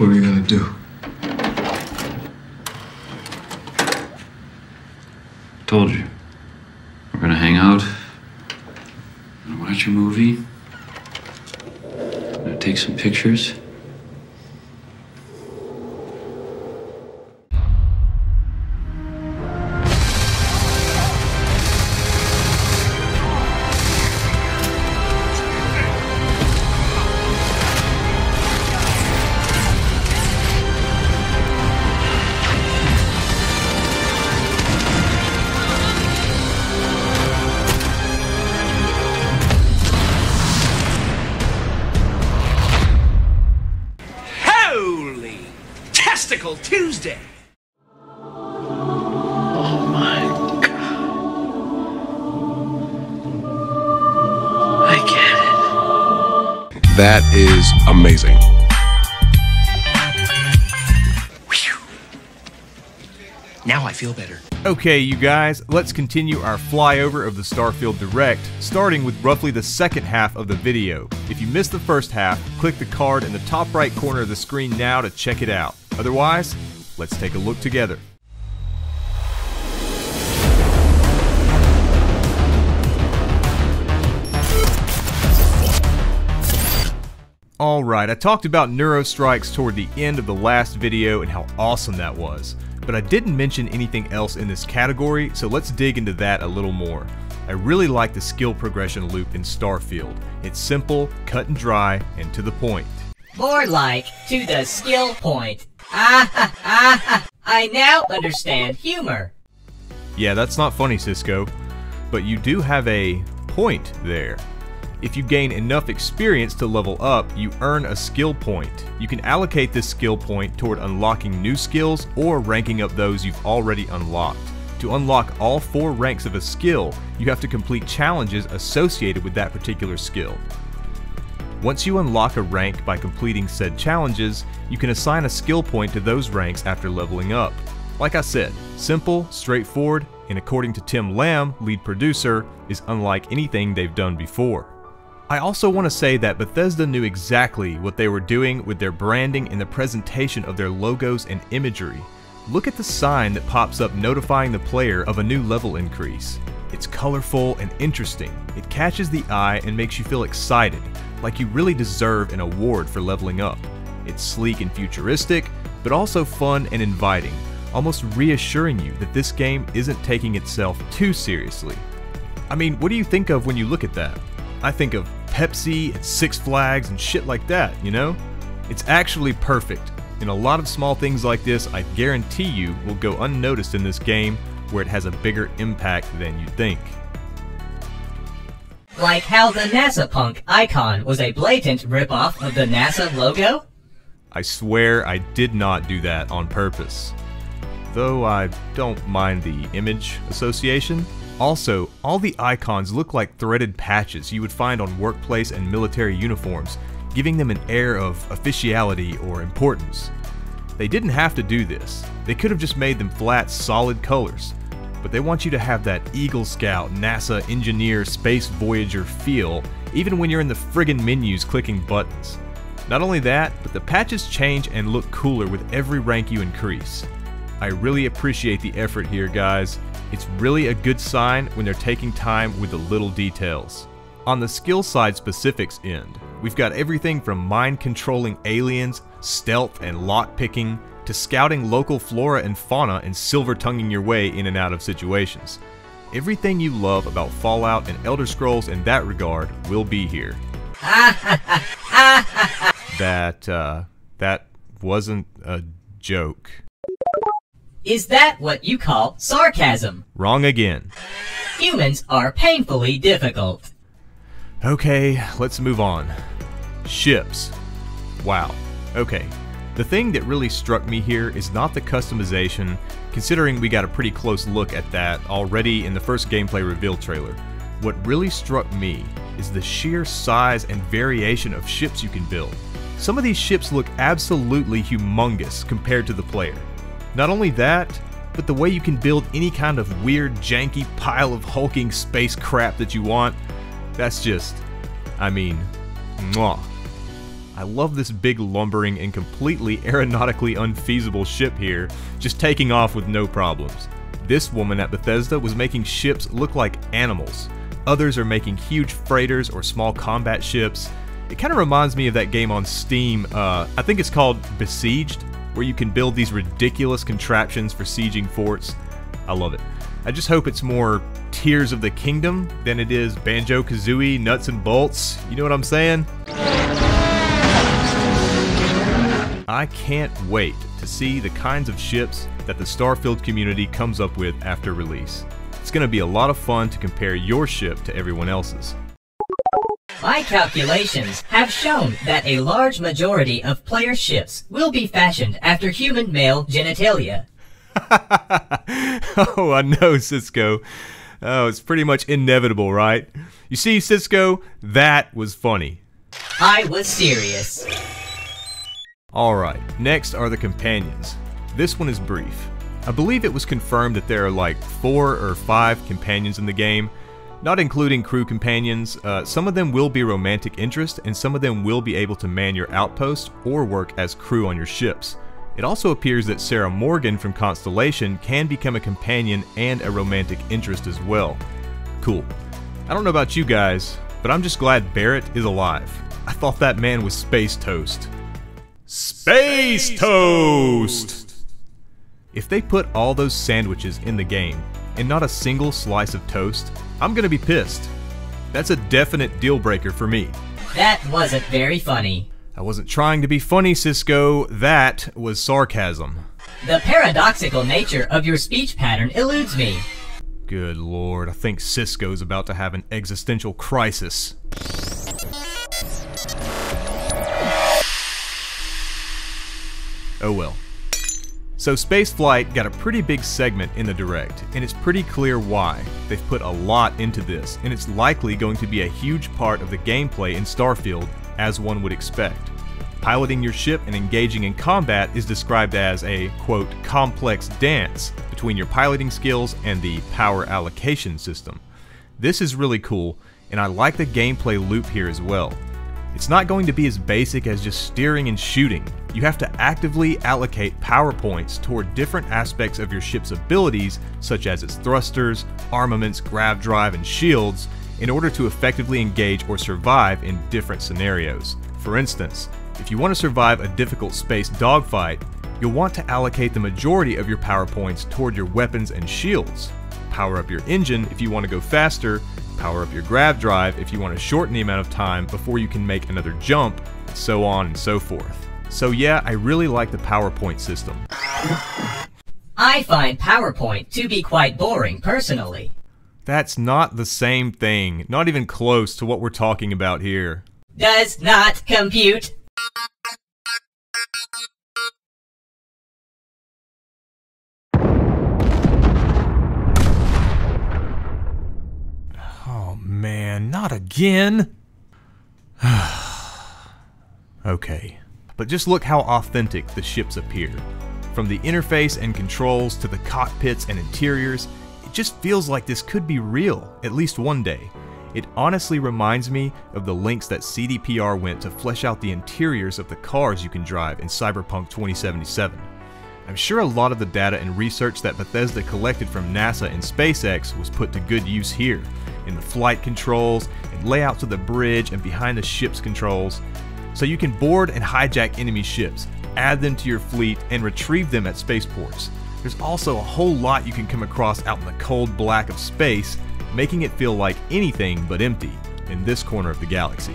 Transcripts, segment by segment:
What are you gonna do? Told you. We're gonna hang out. Gonna watch a movie. Gonna take some pictures. Amazing. Now I feel better. Okay, you guys, let's continue our flyover of the Starfield Direct, starting with roughly the second half of the video. If you missed the first half, click the card in the top right corner of the screen now to check it out. Otherwise, let's take a look together. Alright, I talked about Neurostrikes toward the end of the last video and how awesome that was, but I didn't mention anything else in this category, so let's dig into that a little more. I really like the skill progression loop in Starfield. It's simple, cut and dry, and to the point. More like to the skill point. Ah ha ah ha. I now understand humor. Yeah, that's not funny, Cisco, but you do have a point there. If you gain enough experience to level up, you earn a skill point. You can allocate this skill point toward unlocking new skills or ranking up those you've already unlocked. To unlock all four ranks of a skill, you have to complete challenges associated with that particular skill. Once you unlock a rank by completing said challenges, you can assign a skill point to those ranks after leveling up. Like I said, simple, straightforward, and according to Tim Lamb, lead producer, is unlike anything they've done before. I also want to say that Bethesda knew exactly what they were doing with their branding and the presentation of their logos and imagery. Look at the sign that pops up notifying the player of a new level increase. It's colorful and interesting. It catches the eye and makes you feel excited, like you really deserve an award for leveling up. It's sleek and futuristic, but also fun and inviting, almost reassuring you that this game isn't taking itself too seriously. I mean, what do you think of when you look at that? I think of Pepsi and Six Flags and shit like that, you know? It's actually perfect, and a lot of small things like this I guarantee you will go unnoticed in this game where it has a bigger impact than you think. Like how the NASApunk icon was a blatant ripoff of the NASA logo? I swear I did not do that on purpose. Though I don't mind the image association. Also, all the icons look like threaded patches you would find on workplace and military uniforms, giving them an air of officiality or importance. They didn't have to do this. They could have just made them flat, solid colors. But they want you to have that Eagle Scout, NASA Engineer, Space Voyager feel, even when you're in the friggin' menus clicking buttons. Not only that, but the patches change and look cooler with every rank you increase. I really appreciate the effort here, guys. It's really a good sign when they're taking time with the little details. On the skill side specifics end, we've got everything from mind controlling aliens, stealth and lock picking, to scouting local flora and fauna and silver tonguing your way in and out of situations. Everything you love about Fallout and Elder Scrolls in that regard will be here. that, uh, that wasn't a joke. Is that what you call sarcasm? Wrong again. Humans are painfully difficult. Okay, let's move on. Ships. Wow. Okay. The thing that really struck me here is not the customization, considering we got a pretty close look at that already in the first gameplay reveal trailer. What really struck me is the sheer size and variation of ships you can build. Some of these ships look absolutely humongous compared to the player. Not only that, but the way you can build any kind of weird, janky pile of hulking space crap that you want, that's just, I mean, mwah. I love this big lumbering and completely aeronautically unfeasible ship here, just taking off with no problems. This woman at Bethesda was making ships look like animals. Others are making huge freighters or small combat ships. It kind of reminds me of that game on Steam, uh, I think it's called Besieged, where you can build these ridiculous contraptions for sieging forts. I love it. I just hope it's more Tears of the Kingdom than it is Banjo Kazooie, Nuts and Bolts. You know what I'm saying? I can't wait to see the kinds of ships that the Starfield community comes up with after release. It's going to be a lot of fun to compare your ship to everyone else's. My calculations have shown that a large majority of player ships will be fashioned after human male genitalia. oh, I know, Cisco. Oh, it's pretty much inevitable, right? You see, Cisco, that was funny. I was serious. Alright, next are the companions. This one is brief. I believe it was confirmed that there are like four or five companions in the game, not including crew companions. Uh, some of them will be romantic interest, and some of them will be able to man your outpost or work as crew on your ships. It also appears that Sarah Morgan from Constellation can become a companion and a romantic interest as well. Cool. I don't know about you guys, but I'm just glad Barrett is alive. I thought that man was space toast. Space toast! If they put all those sandwiches in the game and not a single slice of toast, I'm gonna be pissed. That's a definite deal breaker for me. That wasn't very funny. I wasn't trying to be funny, Cisco. That was sarcasm. The paradoxical nature of your speech pattern eludes me. Good lord, I think Cisco's about to have an existential crisis. Oh well. So Spaceflight got a pretty big segment in the Direct, and it's pretty clear why. They've put a lot into this, and it's likely going to be a huge part of the gameplay in Starfield, as one would expect. Piloting your ship and engaging in combat is described as a, quote, complex dance between your piloting skills and the power allocation system. This is really cool, and I like the gameplay loop here as well. It's not going to be as basic as just steering and shooting. You have to actively allocate power points toward different aspects of your ship's abilities, such as its thrusters, armaments, grav drive, and shields, in order to effectively engage or survive in different scenarios. For instance, if you want to survive a difficult space dogfight, you'll want to allocate the majority of your power points toward your weapons and shields. Power up your engine if you want to go faster, power up your grav drive if you want to shorten the amount of time before you can make another jump, so on and so forth. So yeah, I really like the PowerPoint system. I find PowerPoint to be quite boring personally. That's not the same thing, not even close to what we're talking about here. Does not compute. Man, not again! okay, but just look how authentic the ships appear. From the interface and controls to the cockpits and interiors, it just feels like this could be real, at least one day. It honestly reminds me of the links that CDPR went to flesh out the interiors of the cars you can drive in Cyberpunk 2077. I'm sure a lot of the data and research that Bethesda collected from NASA and SpaceX was put to good use here, in the flight controls and layouts of the bridge and behind the ship's controls. So you can board and hijack enemy ships, add them to your fleet, and retrieve them at spaceports. There's also a whole lot you can come across out in the cold black of space making it feel like anything but empty in this corner of the galaxy.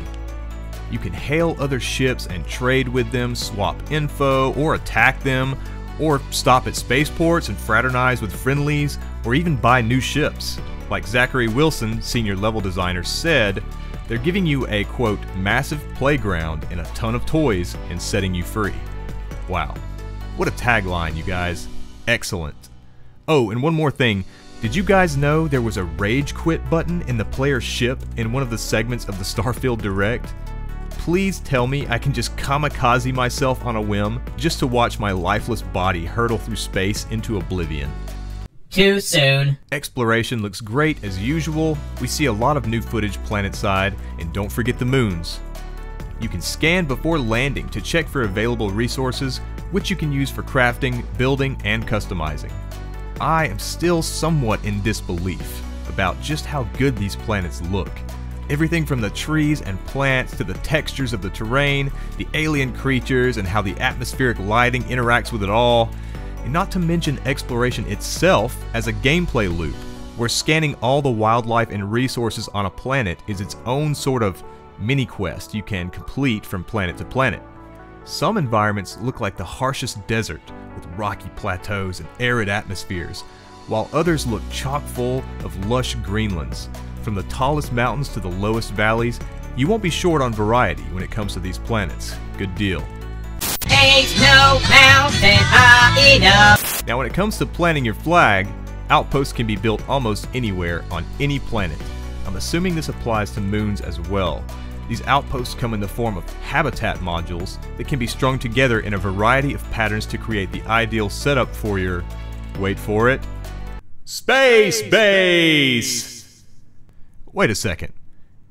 You can hail other ships and trade with them, swap info, or attack them, or stop at spaceports and fraternize with friendlies, or even buy new ships. Like Zachary Wilson, senior level designer, said, they're giving you a quote, massive playground and a ton of toys and setting you free. Wow. What a tagline, you guys. Excellent. Oh, and one more thing did you guys know there was a rage quit button in the player's ship in one of the segments of the Starfield Direct? Please tell me I can just kamikaze myself on a whim just to watch my lifeless body hurtle through space into oblivion. Too soon. Exploration looks great as usual. We see a lot of new footage planetside, and don't forget the moons. You can scan before landing to check for available resources, which you can use for crafting, building, and customizing. I am still somewhat in disbelief about just how good these planets look. Everything from the trees and plants to the textures of the terrain, the alien creatures, and how the atmospheric lighting interacts with it all. And not to mention exploration itself as a gameplay loop, where scanning all the wildlife and resources on a planet is its own sort of mini quest you can complete from planet to planet. Some environments look like the harshest desert, with rocky plateaus and arid atmospheres, while others look chock full of lush greenlands. From the tallest mountains to the lowest valleys, you won't be short on variety when it comes to these planets. Good deal. No mountain high enough. Now, when it comes to planting your flag, outposts can be built almost anywhere on any planet. I'm assuming this applies to moons as well. These outposts come in the form of habitat modules that can be strung together in a variety of patterns to create the ideal setup for your, wait for it, space base! Wait a second.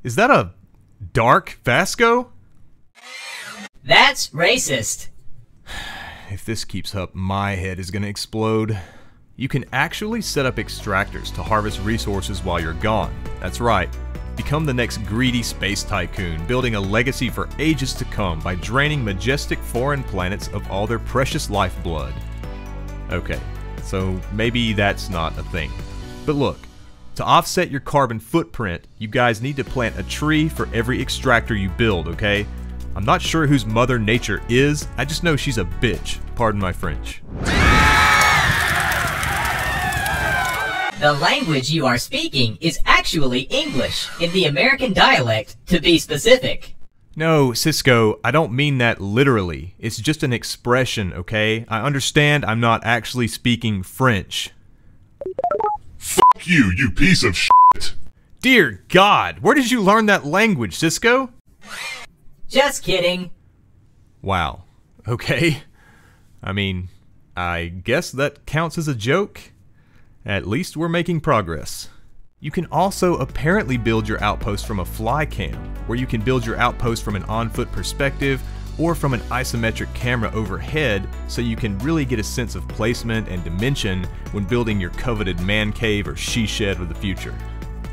Is that a dark Vasco? That's racist. If this keeps up, my head is gonna explode. You can actually set up extractors to harvest resources while you're gone. That's right. Become the next greedy space tycoon, building a legacy for ages to come by draining majestic foreign planets of all their precious lifeblood. Okay, so maybe that's not a thing. But look, to offset your carbon footprint, you guys need to plant a tree for every extractor you build, okay? I'm not sure whose Mother Nature is, I just know she's a bitch. Pardon my French. The language you are speaking is actually English, in the American dialect, to be specific. No, Cisco, I don't mean that literally. It's just an expression, okay? I understand I'm not actually speaking French. Fuck you, you piece of shit. Dear God, where did you learn that language, Cisco? Just kidding. Wow. Okay. I mean, I guess that counts as a joke. At least we're making progress. You can also apparently build your outpost from a fly cam, where you can build your outpost from an on-foot perspective or from an isometric camera overhead so you can really get a sense of placement and dimension when building your coveted man cave or she shed of the future.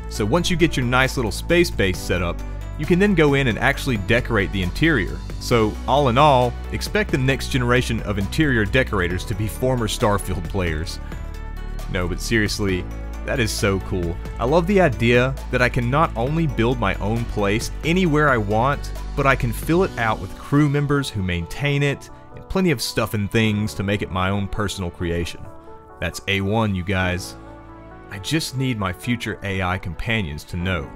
So once you get your nice little space base set up, you can then go in and actually decorate the interior. So all in all, expect the next generation of interior decorators to be former Starfield players. No, but seriously, that is so cool. I love the idea that I can not only build my own place anywhere I want, but I can fill it out with crew members who maintain it, and plenty of stuff and things to make it my own personal creation. That's A1, you guys. I just need my future AI companions to know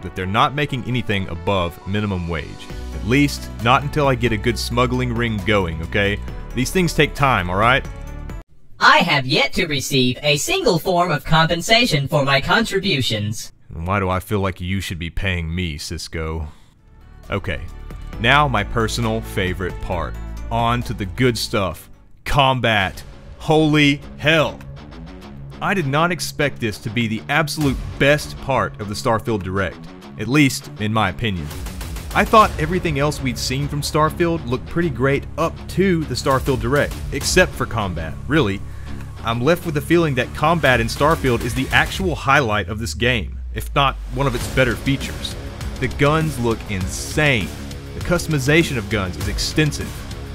that they're not making anything above minimum wage. At least, not until I get a good smuggling ring going, okay? These things take time, alright? I have yet to receive a single form of compensation for my contributions. Why do I feel like you should be paying me, Cisco? Okay, now my personal favorite part. On to the good stuff. Combat. Holy hell. I did not expect this to be the absolute best part of the Starfield Direct, at least in my opinion. I thought everything else we'd seen from Starfield looked pretty great up to the Starfield Direct, except for combat, really. I'm left with the feeling that combat in Starfield is the actual highlight of this game, if not one of its better features. The guns look insane. The customization of guns is extensive.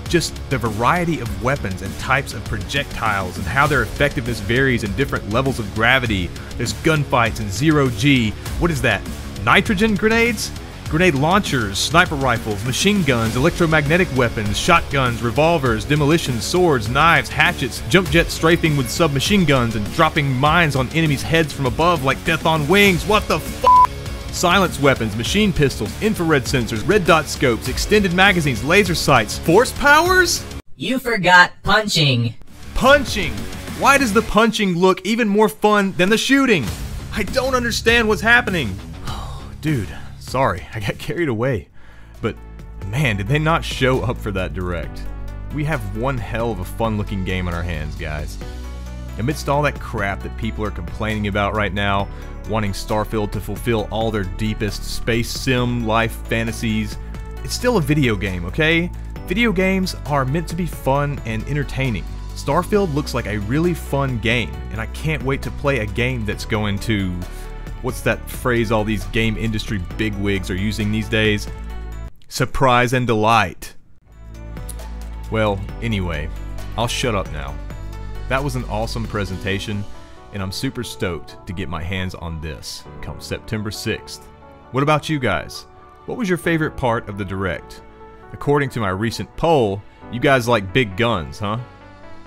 Just the variety of weapons and types of projectiles and how their effectiveness varies in different levels of gravity. There's gunfights in zero G. What is that? Nitrogen grenades? Grenade launchers, sniper rifles, machine guns, electromagnetic weapons, shotguns, revolvers, demolitions, swords, knives, hatchets, jump jets strafing with submachine guns and dropping mines on enemies' heads from above like death on wings. What the f? Silence weapons, machine pistols, infrared sensors, red dot scopes, extended magazines, laser sights, force powers? You forgot punching. Punching! Why does the punching look even more fun than the shooting? I don't understand what's happening. Dude, sorry, I got carried away. But man, did they not show up for that direct. We have one hell of a fun looking game on our hands, guys. Amidst all that crap that people are complaining about right now, wanting Starfield to fulfill all their deepest space sim life fantasies, it's still a video game, okay? Video games are meant to be fun and entertaining. Starfield looks like a really fun game, and I can't wait to play a game that's going to. What's that phrase all these game industry bigwigs are using these days? Surprise and delight. Well, anyway, I'll shut up now. That was an awesome presentation, and I'm super stoked to get my hands on this come September 6th. What about you guys? What was your favorite part of the Direct? According to my recent poll, you guys like big guns, huh?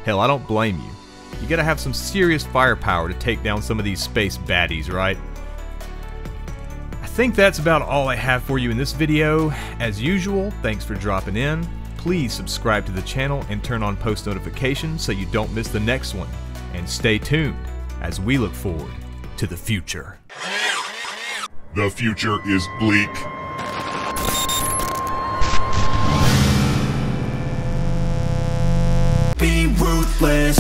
Hell, I don't blame you. You gotta have some serious firepower to take down some of these space baddies, right? I think that's about all I have for you in this video. As usual, thanks for dropping in. Please subscribe to the channel and turn on post notifications so you don't miss the next one. And stay tuned as we look forward to the future. The future is bleak. be ruthless